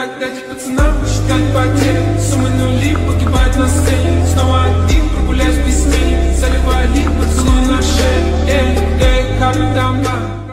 Так дать пацанам считать потери. Суммы нули погибают на сцене. Снова один прогуляюсь без тени. Заливая лик поцелуй на шее. Эй, эй, как там, там